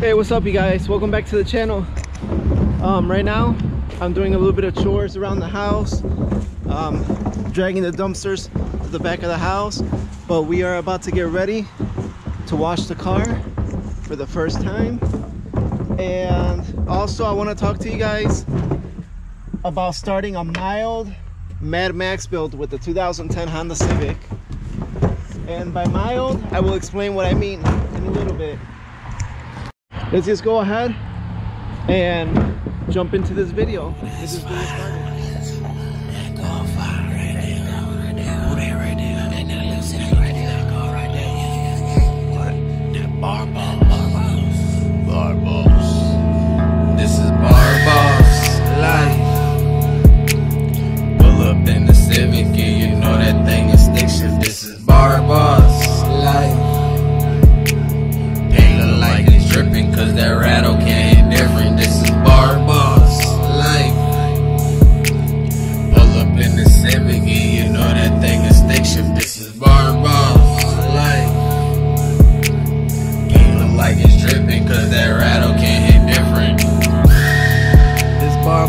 Hey, what's up you guys? Welcome back to the channel. Um, right now, I'm doing a little bit of chores around the house. Um, dragging the dumpsters to the back of the house. But we are about to get ready to wash the car for the first time. And also I want to talk to you guys about starting a mild Mad Max build with the 2010 Honda Civic. And by mild, I will explain what I mean in a little bit. Let's just go ahead and jump into this video. Let's just get started. This is life. Pull up in the Civic, you know that thing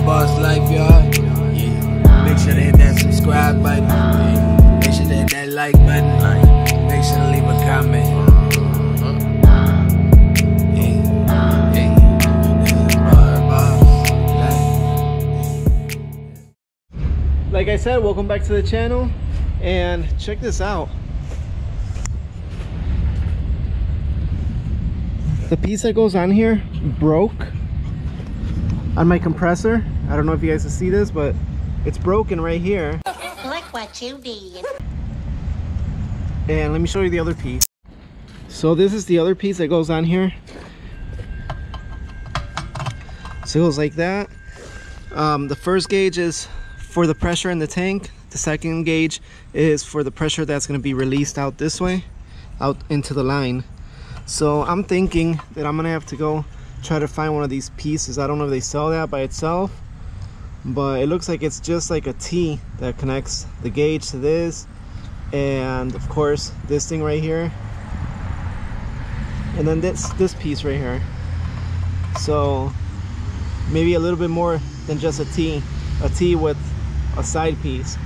boss life, y'all. Yeah. Make sure to hit that subscribe button. Yeah. Make sure to hit that like button. Make sure to leave a comment. Like I said, welcome back to the channel and check this out. The piece that goes on here broke on my compressor. I don't know if you guys can see this, but it's broken right here. Look what you did. And let me show you the other piece. So this is the other piece that goes on here. So it goes like that. Um, the first gauge is for the pressure in the tank. The second gauge is for the pressure that's going to be released out this way, out into the line. So I'm thinking that I'm going to have to go try to find one of these pieces. I don't know if they sell that by itself, but it looks like it's just like a T that connects the gauge to this and of course this thing right here and then this this piece right here. So maybe a little bit more than just a T a T with a side piece.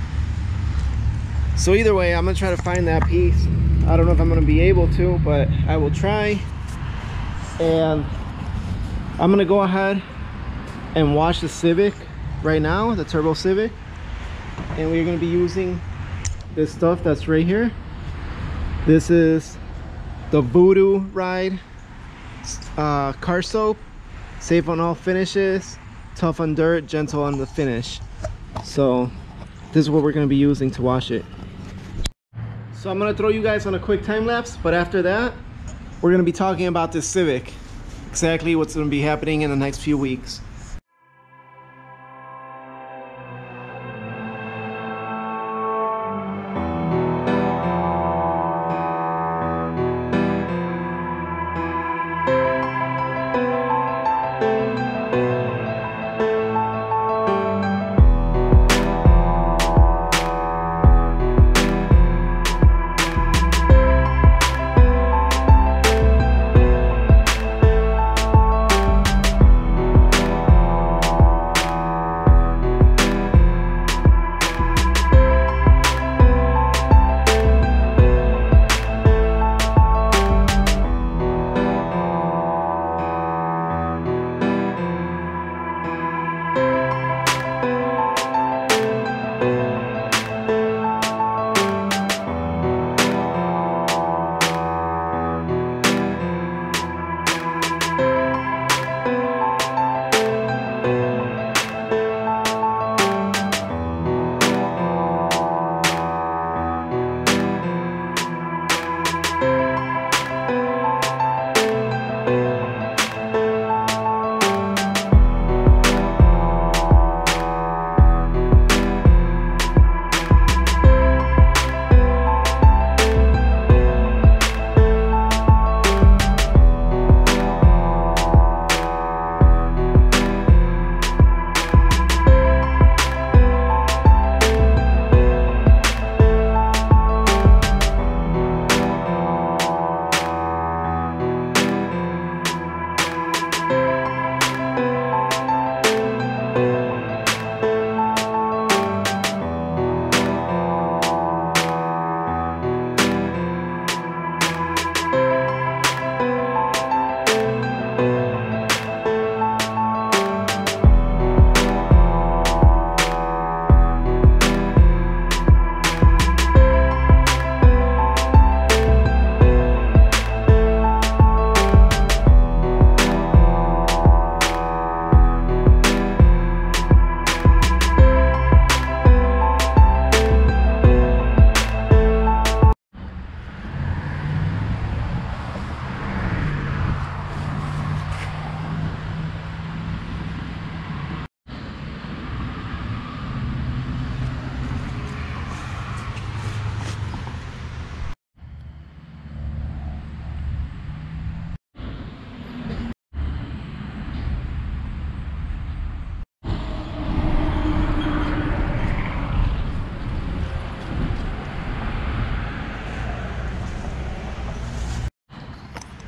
So either way I'm gonna try to find that piece. I don't know if I'm gonna be able to but I will try. And I'm gonna go ahead and wash the Civic right now the Turbo Civic. And we're gonna be using this stuff that's right here. This is the voodoo ride uh, car soap safe on all finishes tough on dirt gentle on the finish. So this is what we're going to be using to wash it. So i'm going to throw you guys on a quick time lapse but after that we're going to be talking about this civic. Exactly what's going to be happening in the next few weeks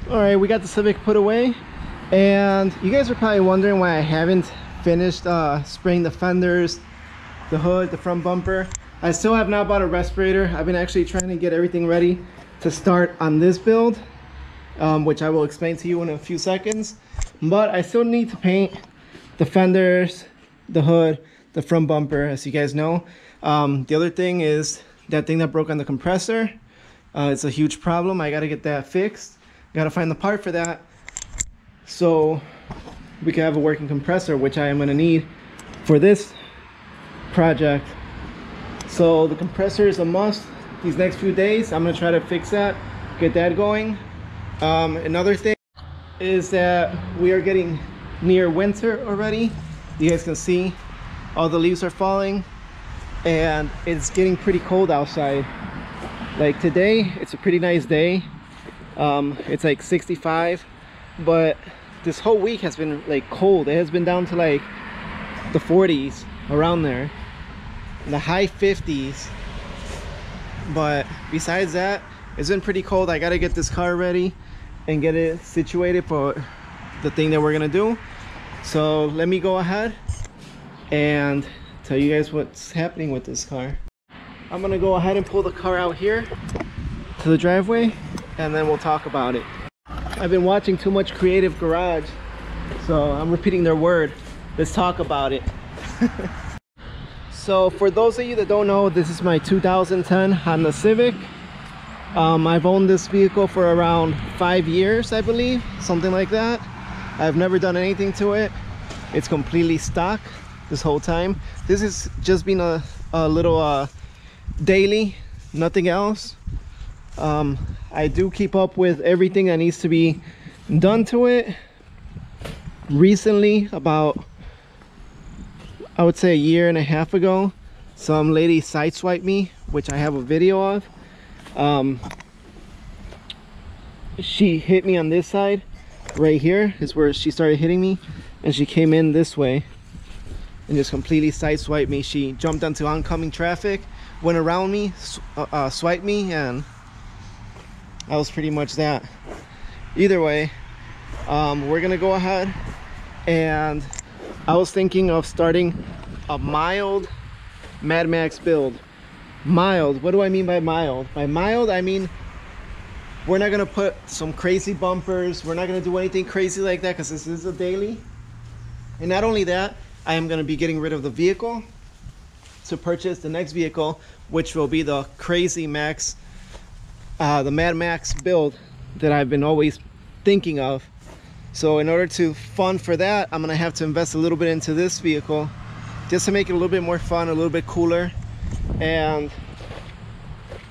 all right we got the civic put away and you guys are probably wondering why i haven't finished uh spraying the fenders the hood the front bumper. I still have not bought a respirator. I've been actually trying to get everything ready to start on this build um, which i will explain to you in a few seconds. But i still need to paint the fenders the hood the front bumper as you guys know. Um, the other thing is that thing that broke on the compressor uh, it's a huge problem. I got to get that fixed gotta find the part for that. So we can have a working compressor which I am gonna need for this project. So the compressor is a must these next few days. I'm gonna try to fix that get that going. Um, another thing is that we are getting near winter already. You guys can see all the leaves are falling and it's getting pretty cold outside. Like today it's a pretty nice day um, it's like 65 but this whole week has been like cold. It has been down to like the 40s around there the high 50s but besides that it's been pretty cold. I gotta get this car ready and get it situated for the thing that we're gonna do. So let me go ahead and tell you guys what's happening with this car. I'm gonna go ahead and pull the car out here to the driveway and then we'll talk about it. I've been watching too much Creative Garage, so I'm repeating their word. Let's talk about it. so for those of you that don't know, this is my 2010 Honda Civic. Um, I've owned this vehicle for around five years, I believe, something like that. I've never done anything to it. It's completely stock this whole time. This has just been a, a little uh, daily, nothing else. Um, I do keep up with everything that needs to be done to it. Recently, about I would say a year and a half ago, some lady sideswiped me, which I have a video of. Um, she hit me on this side, right here is where she started hitting me, and she came in this way and just completely sideswiped me. She jumped onto oncoming traffic, went around me, uh, uh, swiped me, and that was pretty much that. Either way um, we're gonna go ahead and I was thinking of starting a mild Mad Max build. Mild what do I mean by mild? By mild I mean we're not gonna put some crazy bumpers we're not gonna do anything crazy like that because this is a daily. And not only that I am gonna be getting rid of the vehicle to purchase the next vehicle which will be the crazy max uh, the Mad Max build that I've been always thinking of. So in order to fund for that, I'm gonna have to invest a little bit into this vehicle just to make it a little bit more fun, a little bit cooler. And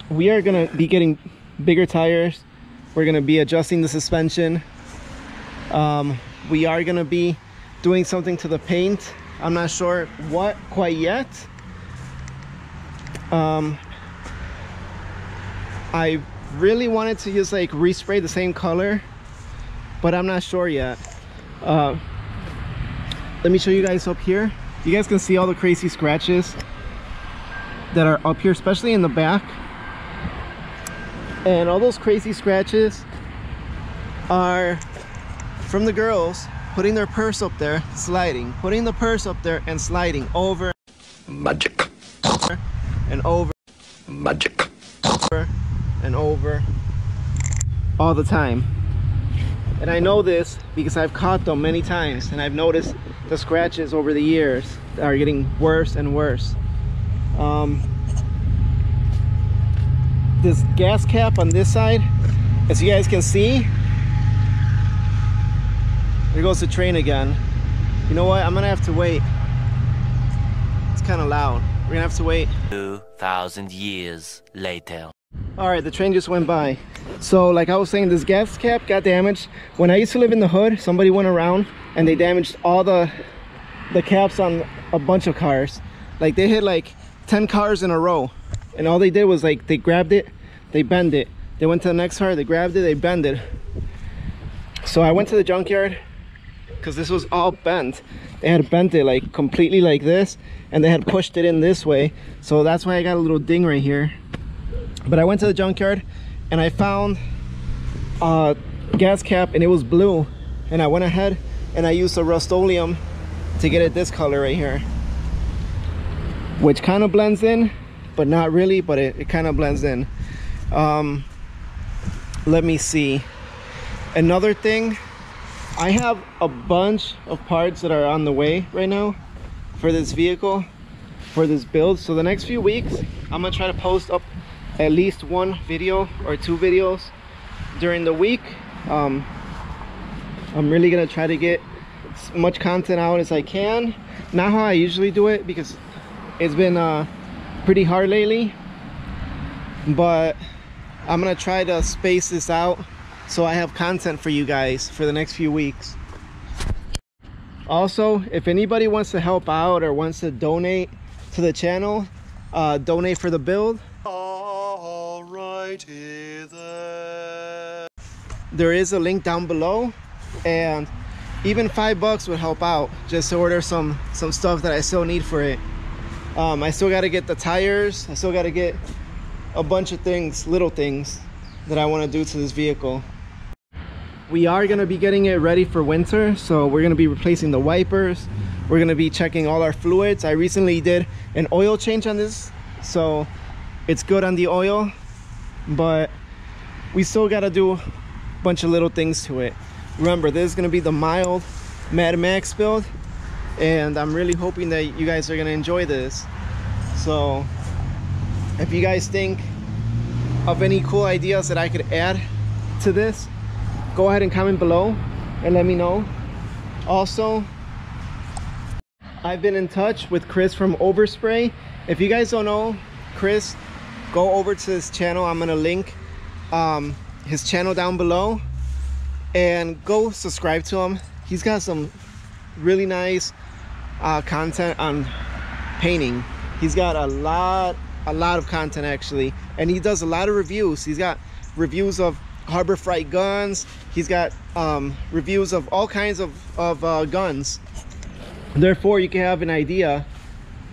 we are gonna be getting bigger tires. We're gonna be adjusting the suspension. Um, we are gonna be doing something to the paint. I'm not sure what quite yet. Um, I really wanted to just like respray the same color but I'm not sure yet. Uh, let me show you guys up here. You guys can see all the crazy scratches that are up here especially in the back. And all those crazy scratches are from the girls putting their purse up there sliding putting the purse up there and sliding over magic. and over magic. over and over all the time. And I know this because I've caught them many times and I've noticed the scratches over the years are getting worse and worse. Um, this gas cap on this side as you guys can see there goes the train again. You know what? I'm gonna have to wait. It's kind of loud. We're gonna have to wait. 2,000 years later. All right the train just went by. So like i was saying this gas cap got damaged. When i used to live in the hood somebody went around and they damaged all the the caps on a bunch of cars. Like they hit like 10 cars in a row. And all they did was like they grabbed it they bend it. They went to the next car they grabbed it they bend it. So i went to the junkyard because this was all bent. They had bent it like completely like this and they had pushed it in this way. So that's why i got a little ding right here but I went to the junkyard and I found a gas cap and it was blue. And I went ahead and I used a Rust-Oleum to get it this color right here which kind of blends in but not really but it, it kind of blends in. Um, let me see. Another thing I have a bunch of parts that are on the way right now for this vehicle for this build. So the next few weeks I'm gonna try to post up at least one video or two videos during the week. Um, I'm really gonna try to get as much content out as I can. Not how I usually do it because it's been uh, pretty hard lately but I'm gonna try to space this out so I have content for you guys for the next few weeks. Also if anybody wants to help out or wants to donate to the channel uh, donate for the build there is a link down below and even five bucks would help out. Just to order some some stuff that I still need for it. Um, I still got to get the tires. I still got to get a bunch of things little things that I want to do to this vehicle. We are going to be getting it ready for winter so we're going to be replacing the wipers. We're going to be checking all our fluids. I recently did an oil change on this so it's good on the oil but we still got to do a bunch of little things to it. Remember this is going to be the mild Mad Max build and I'm really hoping that you guys are going to enjoy this. So if you guys think of any cool ideas that I could add to this go ahead and comment below and let me know. Also I've been in touch with Chris from Overspray. If you guys don't know Chris go over to his channel I'm gonna link um, his channel down below and go subscribe to him. He's got some really nice uh, content on painting. He's got a lot a lot of content actually. And he does a lot of reviews. He's got reviews of harbor freight guns. He's got um, reviews of all kinds of, of uh, guns. Therefore you can have an idea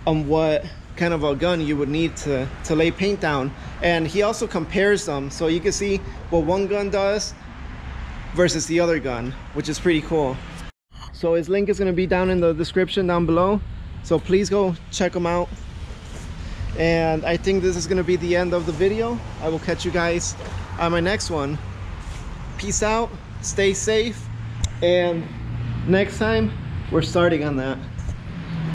on what kind of a gun you would need to to lay paint down. And he also compares them. So you can see what one gun does versus the other gun which is pretty cool. So his link is going to be down in the description down below. So please go check him out. And i think this is going to be the end of the video. I will catch you guys on my next one. Peace out stay safe and next time we're starting on that